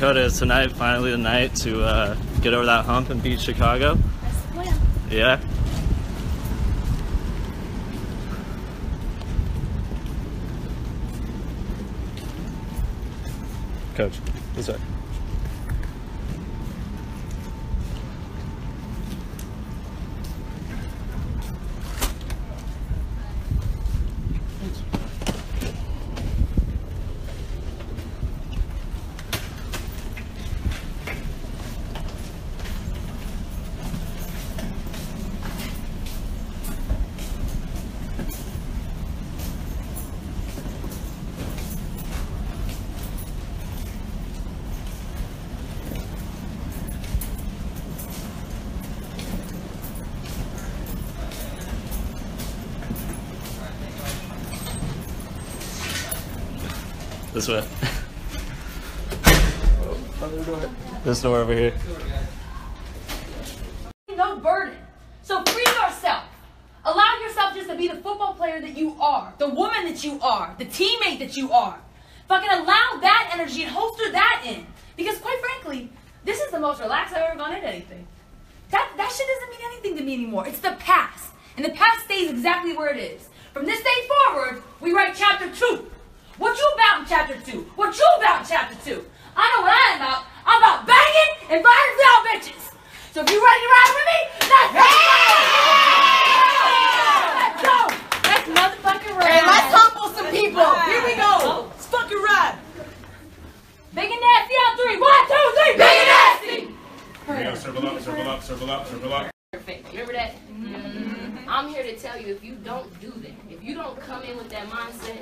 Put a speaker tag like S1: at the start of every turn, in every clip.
S1: Dakota, is tonight finally the night to uh, get over that hump and beat Chicago?
S2: That's the plan.
S1: Yeah. Coach, this way. This way. this door over here.
S3: no burden. So free yourself. Allow yourself just to be the football player that you are, the woman that you are, the teammate that you are. Fucking allow that energy and holster that in. Because quite frankly, this is the most relaxed I've ever gone into anything. That that shit doesn't mean anything to me anymore. It's the past. And the past stays exactly where it is. From this day forward, we write chapter two. What you about in chapter two? What you about in chapter two? I know what I'm about. I'm about banging and riding for y'all bitches. So if you ready to ride with me, let's go! Let's go! Let's motherfucking ride.
S4: Hey, let's humble some people. Here we go. Let's fucking ride.
S3: Big and nasty on three. One, two, three. Big and nasty.
S5: Yeah, circle up, circle up, circle up, circle up.
S6: Perfect. Remember that? Mm-hmm. I'm here to tell you if you don't do that, if you don't come in with that mindset,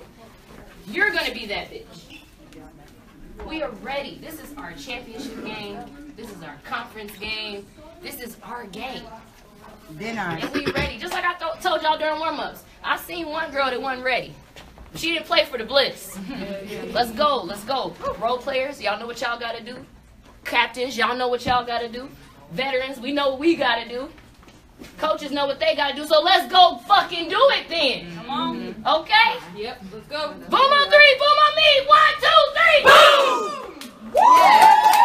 S6: you're gonna be that bitch. We are ready. This is our championship game. This is our conference game. This is our game.
S4: Then I.
S6: And we ready. Just like I th- told y'all during warm-ups. I seen one girl that wasn't ready. She didn't play for the Bliss. Let's go. Let's go. Role players, y'all know what y'all gotta do. Captains, y'all know what y'all gotta do. Veterans, we know what we gotta do. Coaches know what they gotta do. So let's go fucking do it then. Come on. Mm-hmm. Okay?
S3: Yep, let's go.
S6: Boom on three, boom on me. One, two, three. Boom! film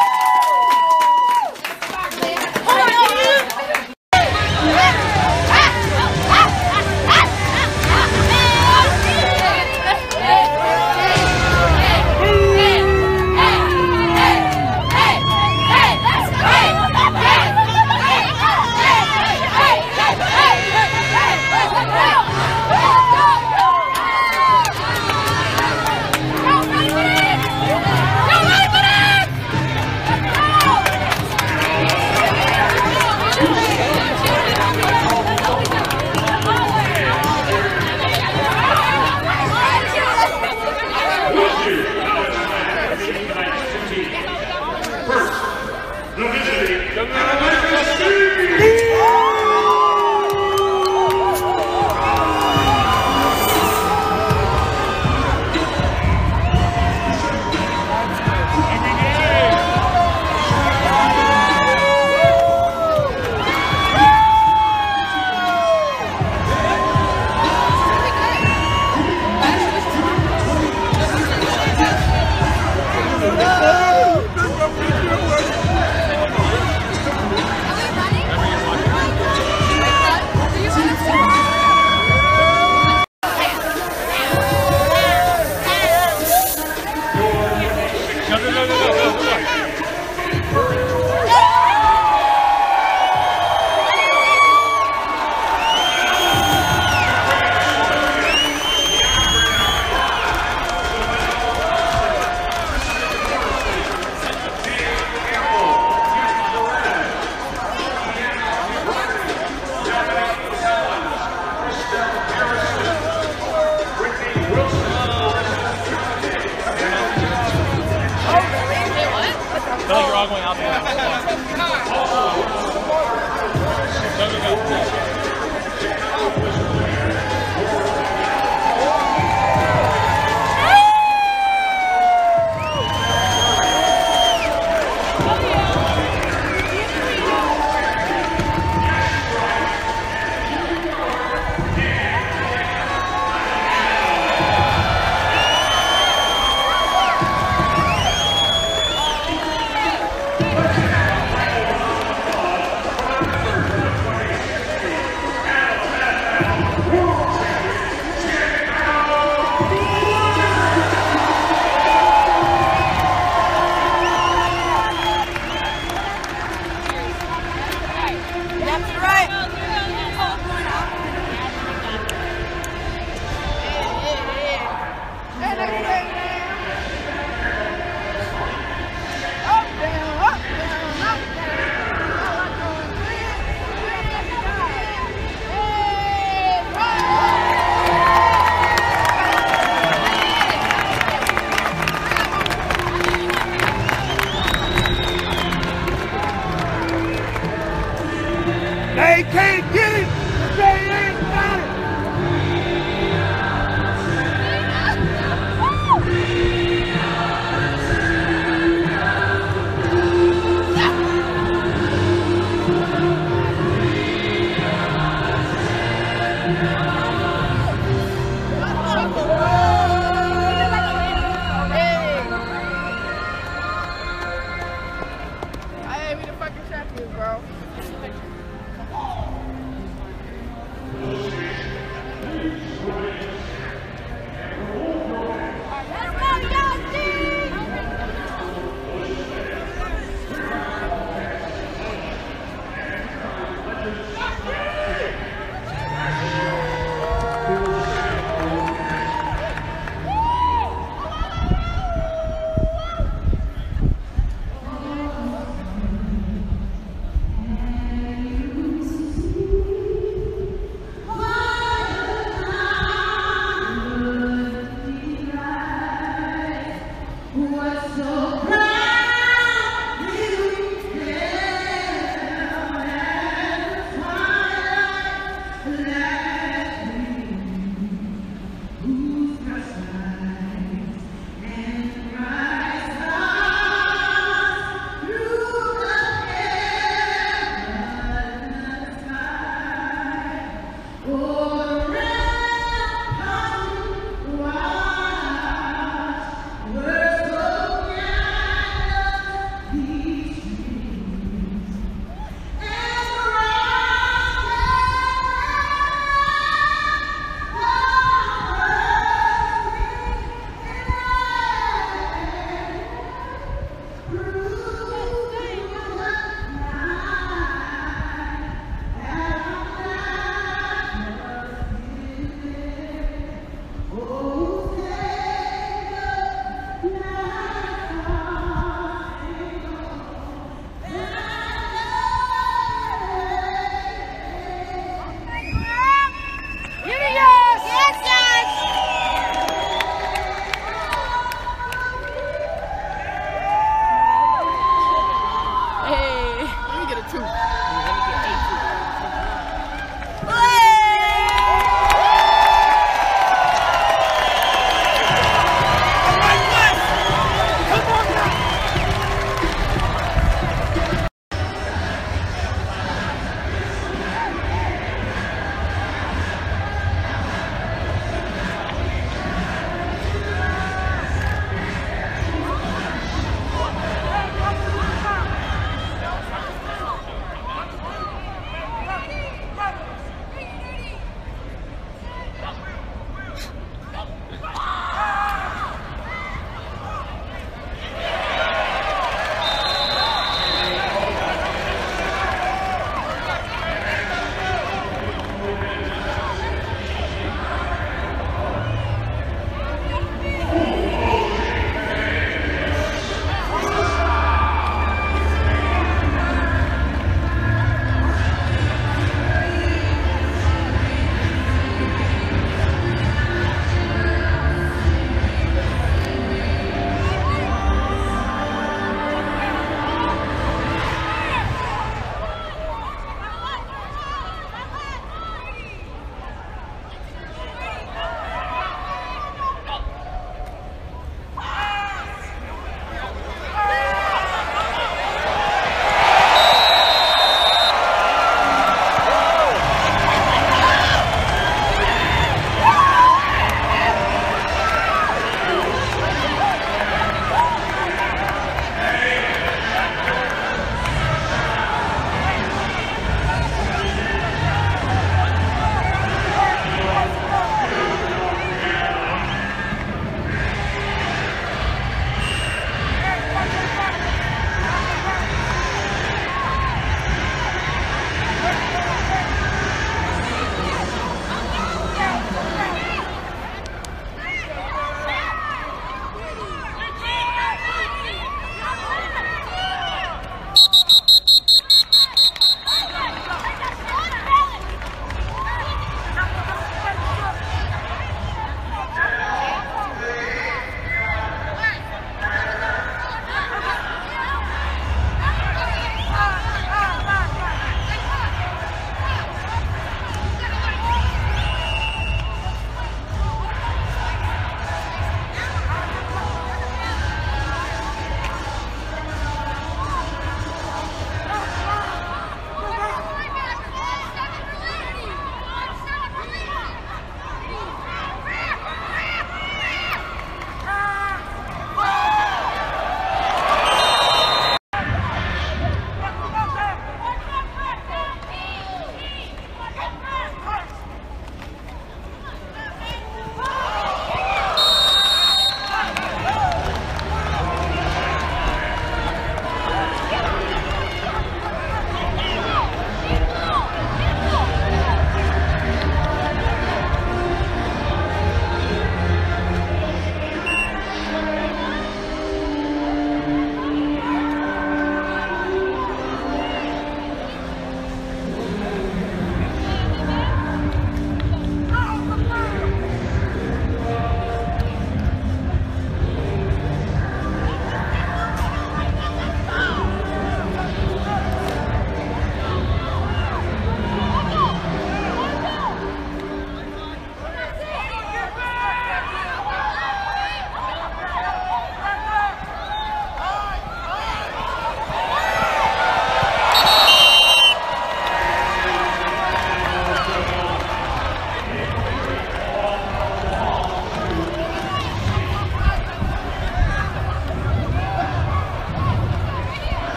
S3: 别动啊
S6: 别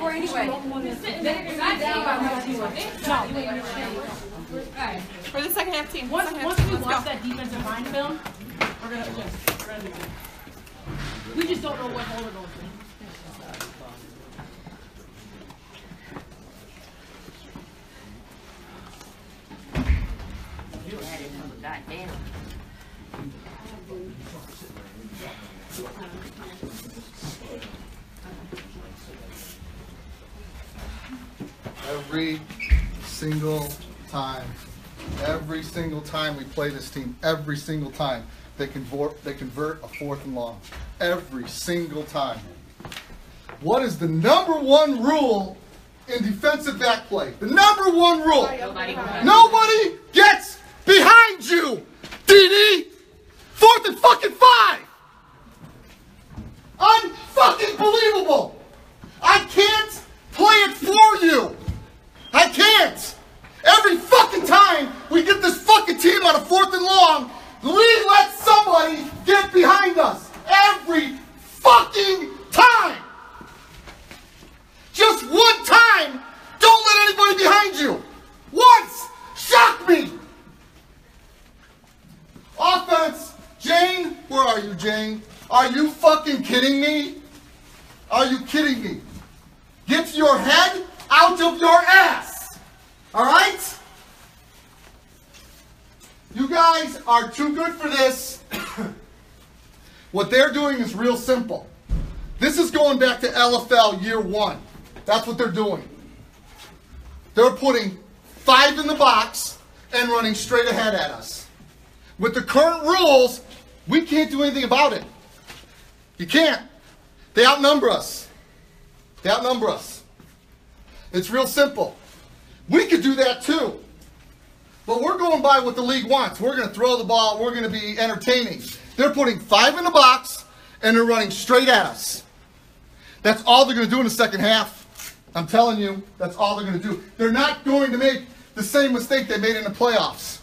S3: We've been here before anyway. Then you're not down by much anyway. Alright.
S2: For the second half team.
S3: Once,
S2: second half
S3: once
S2: team,
S3: we watch
S2: go.
S3: that defensive line film, we're gonna adjust. We're gonna. We just don't know what hole we're going to.
S6: You had it from the goddamn.
S7: Every single time. Every single time we play this team, every single time they convert they convert a fourth and long. Every single time. What is the number one rule in defensive back play? The number one rule.
S6: Nobody
S7: Nobody gets behind you. DD. Fourth and fucking five. Unfucking believable. I can't play it for you. I can't. Every fucking time we get this fucking team on a fourth and long, we let somebody get behind us. Every fucking time. Just one time. Don't let anybody behind you. Once. Shock me. Offense. Jane, where are you, Jane? Are you fucking kidding me? Are you kidding me? Get to your head out of your ass. All right? You guys are too good for this. what they're doing is real simple. This is going back to LFL year one. That's what they're doing. They're putting five in the box and running straight ahead at us. With the current rules, we can't do anything about it. You can't. They outnumber us. They outnumber us. It's real simple. We could do that too. But we're going by what the league wants. We're going to throw the ball. We're going to be entertaining. They're putting five in the box and they're running straight at us. That's all they're going to do in the second half. I'm telling you, that's all they're going to do. They're not going to make the same mistake they made in the playoffs.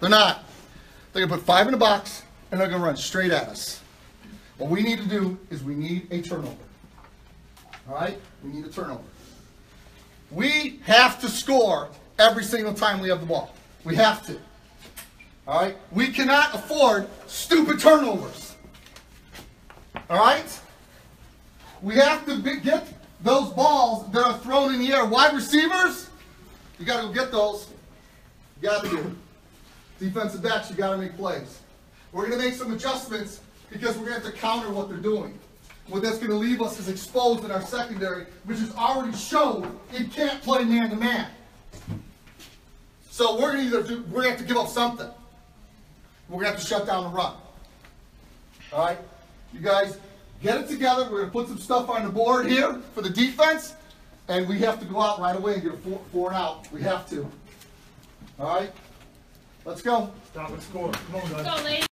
S7: They're not. They're going to put five in the box and they're going to run straight at us. What we need to do is we need a turnover. All right? We need a turnover. We have to score every single time we have the ball. We have to. All right? We cannot afford stupid turnovers. All right? We have to be, get those balls that are thrown in the air. Wide receivers, you got to go get those. You got to do. Defensive backs, you got to make plays. We're going to make some adjustments because we're going to have to counter what they're doing. What that's going to leave us is exposed in our secondary, which has already shown it can't play man to man. So we're going to either do, we're going to have to give up something. We're going to have to shut down the run. All right, you guys get it together. We're going to put some stuff on the board here for the defense, and we have to go out right away and get a four, four and out. We have to. All right, let's go.
S5: Stop and score. Come on, guys.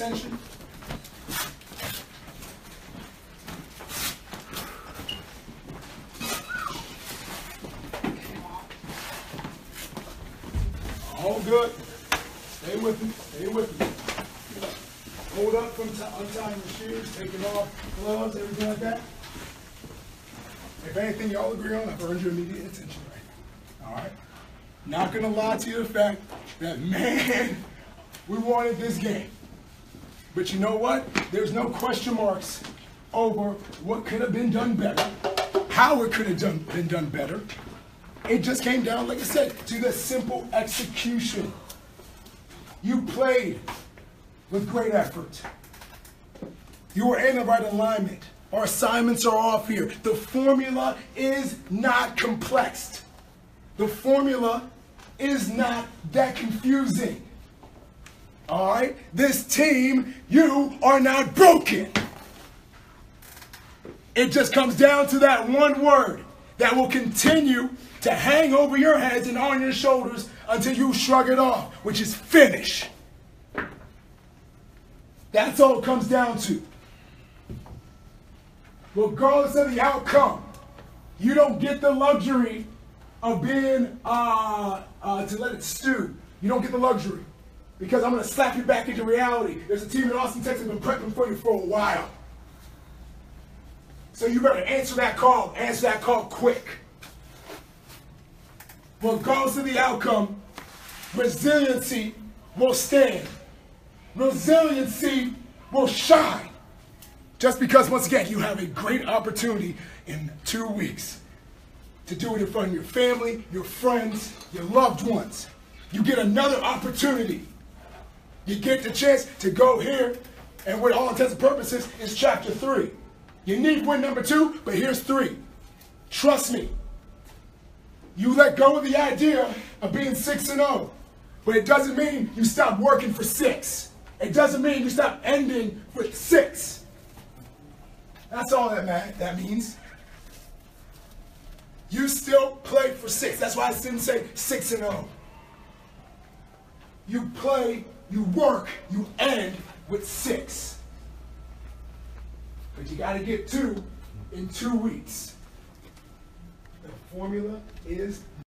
S8: All good. Stay with me. Stay with me. Hold up from untying your shoes, taking off gloves, everything like that. If anything y'all agree on, I've earned your immediate attention right now. All right? Not gonna lie to you the fact that, man, we wanted this game. But you know what? There's no question marks over what could have been done better, how it could have done, been done better. It just came down, like I said, to the simple execution. You played with great effort. You were in the right alignment. Our assignments are off here. The formula is not complex. The formula is not that confusing. All right? This team, you are not broken. It just comes down to that one word that will continue to hang over your heads and on your shoulders until you shrug it off, which is finish. That's all it comes down to. Regardless of the outcome, you don't get the luxury of being uh, uh, to let it stew. You don't get the luxury because I'm going to slap you back into reality. There's a team in Austin, Texas, been prepping for you for a while. So you better answer that call. Answer that call quick. Regardless of the outcome, resiliency will stand. Resiliency will shine. Just because, once again, you have a great opportunity in two weeks to do it in front of your family, your friends, your loved ones. You get another opportunity. You get the chance to go here, and with all intents and purposes, is chapter three. You need win number two, but here's three. Trust me. You let go of the idea of being 6 and 0, but it doesn't mean you stop working for 6. It doesn't mean you stop ending with 6. That's all that man, that means. You still play for 6. That's why I didn't say 6 and 0. You play, you work, you end with 6. But you got to get two in two weeks. The formula is